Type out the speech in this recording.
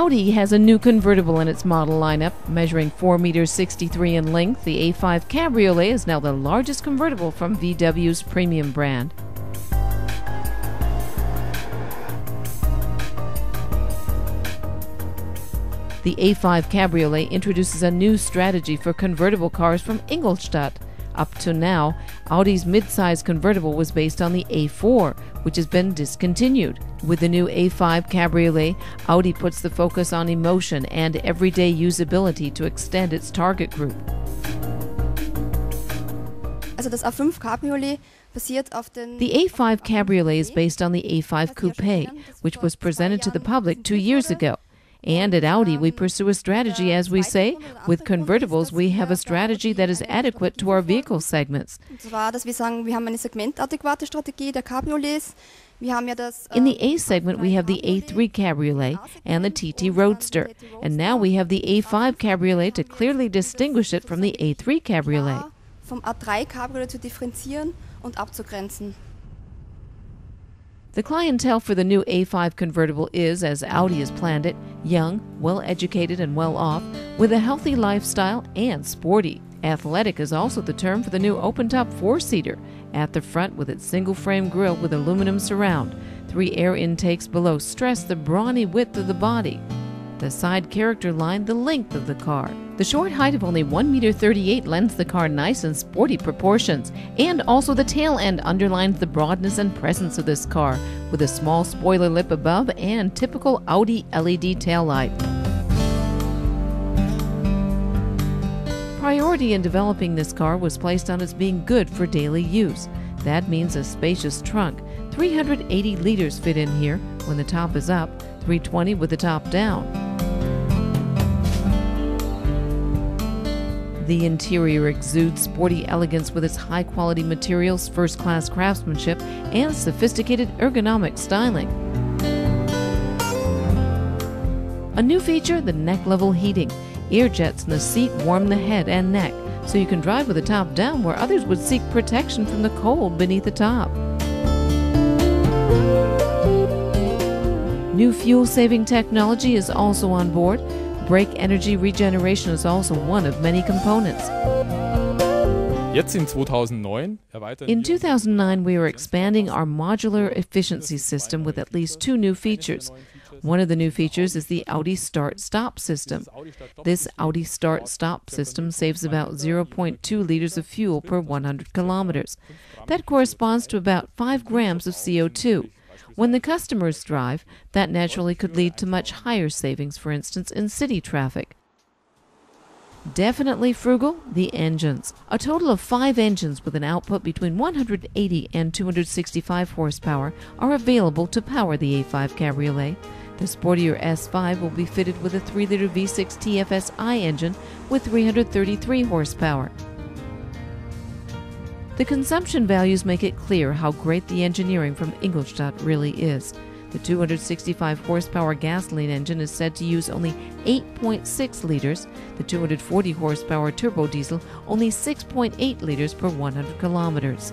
Audi has a new convertible in its model lineup, measuring 4 meters 63 in length. The A5 Cabriolet is now the largest convertible from VW's premium brand. The A5 Cabriolet introduces a new strategy for convertible cars from Ingolstadt. Up to now, Audi's midsize convertible was based on the A4, which has been discontinued. With the new A5 Cabriolet, Audi puts the focus on emotion and everyday usability to extend its target group. Also das A5 Cabriolet basiert auf den The A5 Cabriolet is based on the A5 Coupe, which was presented to the public two years ago. And at Audi, we pursue a strategy, as we say. With convertibles, we have a strategy that is adequate to our vehicle segments. Und zwar, dass wir sagen, wir haben eine segmentadäquate Strategie der Cabriolets. Wir haben ja das äh, In the A segment, we have the A3 Cabriolet and the TT Roadster. And now we have the A5 Cabriolet to clearly distinguish it from the A3 Cabriolet. vom A3 Cabriolet zu differenzieren und abzugrenzen. The clientele for the new A5 convertible is, as Audi has planned it, young, well educated, and well off, with a healthy lifestyle and sporty. Athletic is also the term for the new open top four seater, at the front with its single frame grille with aluminum surround. Three air intakes below stress the brawny width of the body. The side character line the length of the car. The short height of only 1 meter 38 lends the car nice and sporty proportions, and also the tail end underlines the broadness and presence of this car, with a small spoiler lip above and typical Audi LED tail light. Priority in developing this car was placed on its being good for daily use. That means a spacious trunk. 380 liters fit in here when the top is up, 320 with the top down. The interior exudes sporty elegance with its high quality materials, first class craftsmanship, and sophisticated ergonomic styling. A new feature the neck level heating. Ear jets in the seat warm the head and neck, so you can drive with the top down where others would seek protection from the cold beneath the top. New fuel saving technology is also on board. Brake energy regeneration is also one of many components. Jetzt in 2009 erweitern In wir 2009, we are expanding our modular efficiency system with at least two new features. One of the new features is the Audi Start Stop system. This Audi Start Stop system saves about 0.2 liters of fuel per 100 kilometers. That corresponds to about 5 grams of CO2. When the customers drive, that naturally could lead to much higher savings, for instance, in city traffic. Definitely frugal, the engines. A total of five engines with an output between 180 and 265 horsepower are available to power the A5 Cabriolet. The sportier S5 will be fitted with a 3 liter V6 TFSI engine with 333 horsepower. The consumption values make it clear how great the engineering from Ingolstadt really is. The 265 horsepower gasoline engine is said to use only 8.6 liters, the 240 horsepower turbo diesel only 6.8 liters per 100 kilometers.